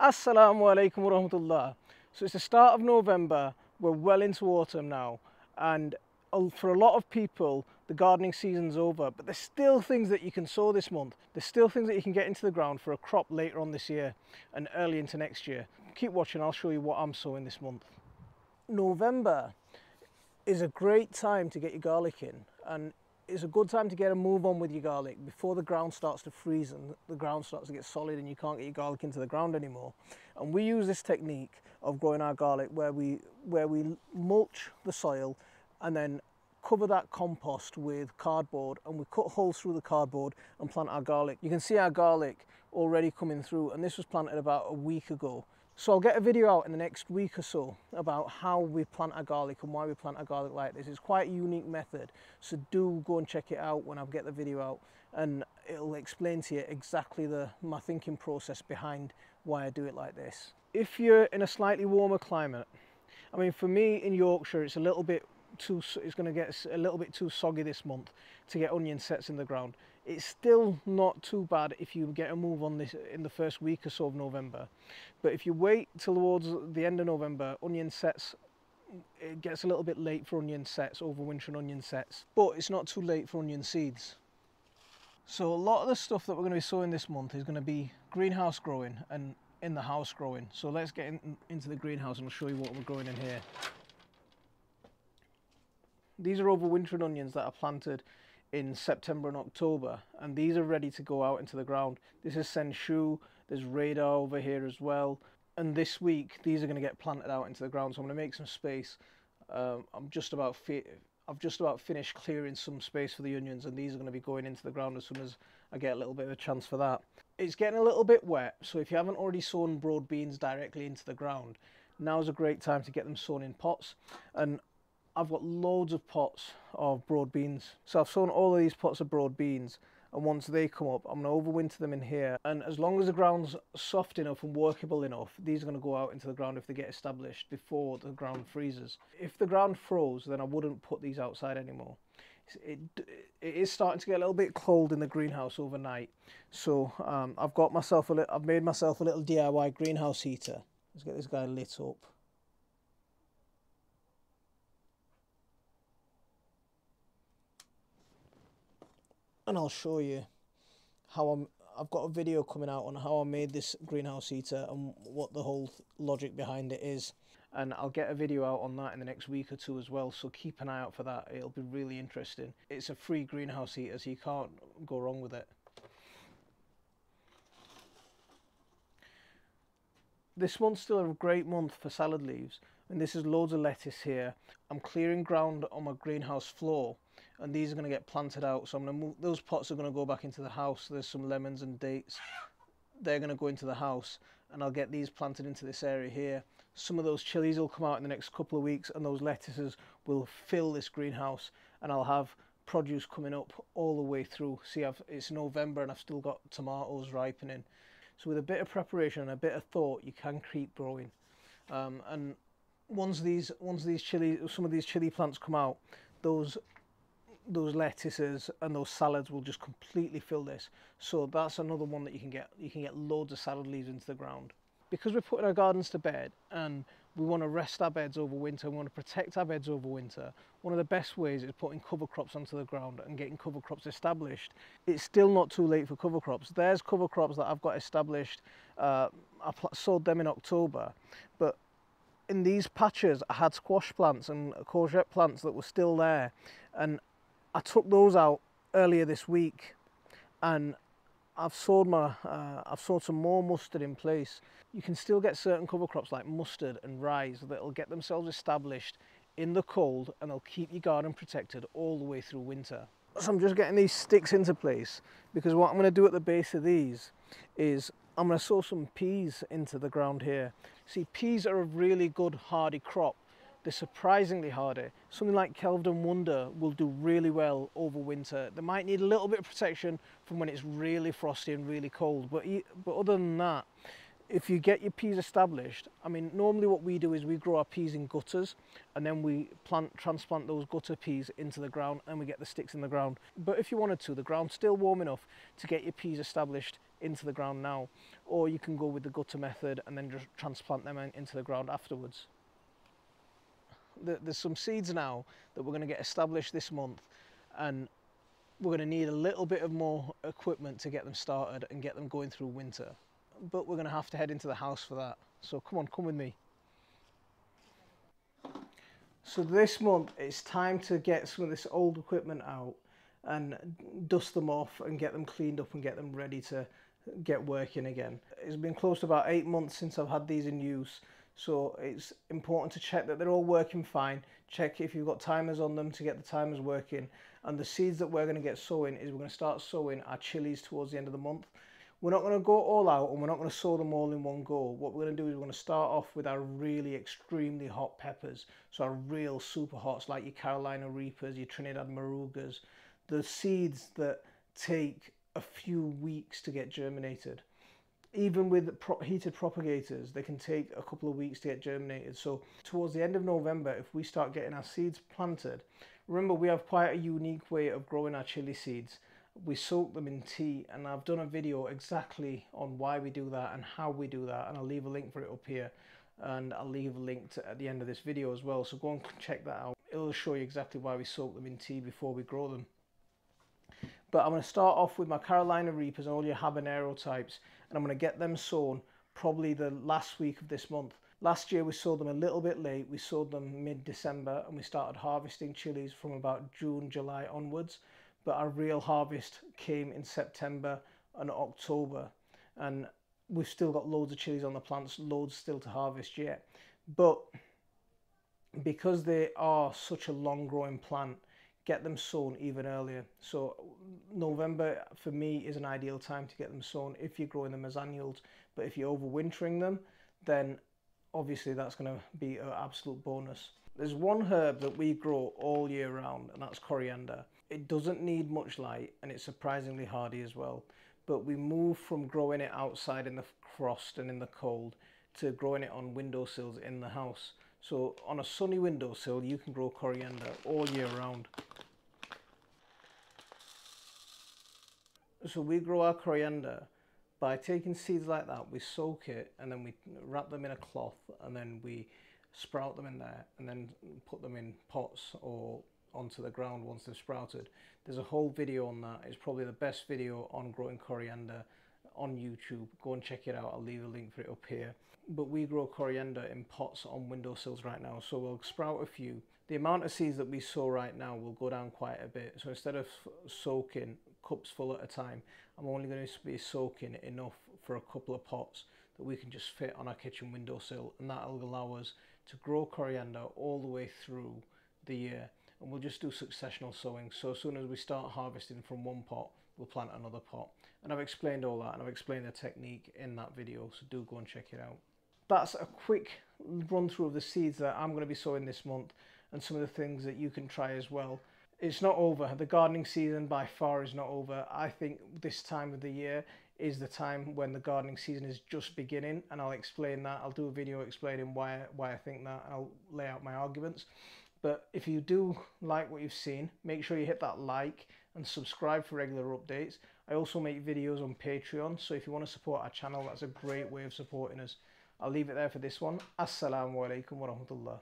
Assalamu alaikum wa rahmatullah. So it's the start of November, we're well into autumn now, and for a lot of people, the gardening season's over, but there's still things that you can sow this month. There's still things that you can get into the ground for a crop later on this year and early into next year. Keep watching, I'll show you what I'm sowing this month. November is a great time to get your garlic in, and it's a good time to get a move on with your garlic before the ground starts to freeze and the ground starts to get solid and you can't get your garlic into the ground anymore. And we use this technique of growing our garlic where we where we mulch the soil and then cover that compost with cardboard and we cut holes through the cardboard and plant our garlic. You can see our garlic already coming through and this was planted about a week ago. So I'll get a video out in the next week or so about how we plant our garlic and why we plant our garlic like this. It's quite a unique method, so do go and check it out when I get the video out and it'll explain to you exactly the my thinking process behind why I do it like this. If you're in a slightly warmer climate, I mean for me in Yorkshire it's a little bit too, it's going to get a little bit too soggy this month to get onion sets in the ground. It's still not too bad if you get a move on this in the first week or so of November. But if you wait till towards the end of November, onion sets, it gets a little bit late for onion sets, overwintering onion sets. But it's not too late for onion seeds. So a lot of the stuff that we're going to be sowing this month is going to be greenhouse growing and in the house growing. So let's get in, into the greenhouse and I'll show you what we're growing in here. These are overwintering onions that are planted in September and October and these are ready to go out into the ground. This is Senshyu, there's radar over here as well and this week these are going to get planted out into the ground so I'm going to make some space. Um, I'm just about I've just about finished clearing some space for the onions and these are going to be going into the ground as soon as I get a little bit of a chance for that. It's getting a little bit wet so if you haven't already sown broad beans directly into the ground now's a great time to get them sown in pots and I've got loads of pots of broad beans. So I've sown all of these pots of broad beans and once they come up I'm going to overwinter them in here and as long as the ground's soft enough and workable enough these are going to go out into the ground if they get established before the ground freezes. If the ground froze then I wouldn't put these outside anymore. It, it is starting to get a little bit cold in the greenhouse overnight so um, I've got myself a little, I've made myself a little DIY greenhouse heater. Let's get this guy lit up. And I'll show you how I'm I've got a video coming out on how I made this greenhouse heater and what the whole logic behind it is. And I'll get a video out on that in the next week or two as well so keep an eye out for that. It'll be really interesting. It's a free greenhouse heater so you can't go wrong with it. This month's still a great month for salad leaves and this is loads of lettuce here. I'm clearing ground on my greenhouse floor and these are going to get planted out so I'm going to move those pots are going to go back into the house. There's some lemons and dates. They're going to go into the house and I'll get these planted into this area here. Some of those chilies will come out in the next couple of weeks and those lettuces will fill this greenhouse and I'll have produce coming up all the way through. See I've, it's November and I've still got tomatoes ripening. So with a bit of preparation and a bit of thought you can keep growing. Um, and once these once these chili some of these chili plants come out those those lettuces and those salads will just completely fill this. So that's another one that you can get. You can get loads of salad leaves into the ground. Because we're putting our gardens to bed and we want to rest our beds over winter, we want to protect our beds over winter, one of the best ways is putting cover crops onto the ground and getting cover crops established. It's still not too late for cover crops. There's cover crops that I've got established. Uh, I sowed them in October, but in these patches I had squash plants and courgette plants that were still there and I took those out earlier this week and I've sowed my uh, I've sowed some more mustard in place. You can still get certain cover crops like mustard and rye that'll get themselves established in the cold and they'll keep your garden protected all the way through winter. So I'm just getting these sticks into place because what I'm going to do at the base of these is I'm going to sow some peas into the ground here. See peas are a really good hardy crop they're surprisingly hardy. Something like Kelvedon Wonder will do really well over winter. They might need a little bit of protection from when it's really frosty and really cold, but, but other than that, if you get your peas established, I mean, normally what we do is we grow our peas in gutters and then we plant, transplant those gutter peas into the ground and we get the sticks in the ground. But if you wanted to, the ground's still warm enough to get your peas established into the ground now. Or you can go with the gutter method and then just transplant them into the ground afterwards. There's some seeds now that we're going to get established this month and we're going to need a little bit of more equipment to get them started and get them going through winter but we're going to have to head into the house for that. So come on, come with me. So this month it's time to get some of this old equipment out and dust them off and get them cleaned up and get them ready to get working again. It's been close to about eight months since I've had these in use so it's important to check that they're all working fine. Check if you've got timers on them to get the timers working and the seeds that we're to get sowing is we're to start sowing our chilies towards the end of the month. We're not to go all out and we're not to sow them all in one go. What we're to do is we're to start off with our really extremely hot peppers. So our real super hots like your Carolina Reapers, your Trinidad Morugas, the seeds that take a few weeks to get germinated. Even with pro heated propagators, they can take a couple of weeks to get germinated. So towards the end of November, if we start getting our seeds planted, remember we have quite a unique way of growing our chili seeds. We soak them in tea and I've done a video exactly on why we do that and how we do that and I'll leave a link for it up here and I'll leave a link to, at the end of this video as well. So go and check that out. It'll show you exactly why we soak them in tea before we grow them. But I'm going to start off with my Carolina Reapers and all your habanero types and I'm going to get them sown probably the last week of this month. Last year we sowed them a little bit late. We sowed them mid-December and we started harvesting chilies from about June July onwards. But our real harvest came in September and October and we've still got loads of chilies on the plants loads still to harvest yet. But because they are such a long growing plant get them sown even earlier so November for me is an ideal time to get them sown if you're growing them as annuals but if you're overwintering them then obviously that's going to be an absolute bonus there's one herb that we grow all year round and that's coriander it doesn't need much light and it's surprisingly hardy as well. But we move from growing it outside in the frost and in the cold to growing it on windowsills in the house. So on a sunny windowsill, you can grow coriander all year round. So we grow our coriander by taking seeds like that, we soak it and then we wrap them in a cloth and then we sprout them in there and then put them in pots or onto the ground once they've sprouted. There's a whole video on that. It's probably the best video on growing coriander on YouTube. Go and check it out. I'll leave a link for it up here. But we grow coriander in pots on windowsills right now. So we'll sprout a few. The amount of seeds that we sow right now will go down quite a bit. So instead of soaking cups full at a time, I'm only going to be soaking enough for a couple of pots that we can just fit on our kitchen windowsill. And that'll allow us to grow coriander all the way through the year and we'll just do successional sowing. So as soon as we start harvesting from one pot, we'll plant another pot. And I've explained all that and I've explained the technique in that video, so do go and check it out. That's a quick run through of the seeds that I'm going to be sowing this month and some of the things that you can try as well. It's not over. The gardening season by far is not over. I think this time of the year is the time when the gardening season is just beginning and I'll explain that. I'll do a video explaining why, why I think that I'll lay out my arguments. But if you do like what you've seen, make sure you hit that like and subscribe for regular updates. I also make videos on Patreon, so if you want to support our channel, that's a great way of supporting us. I'll leave it there for this one. Assalamu alaikum wa rahmatullah.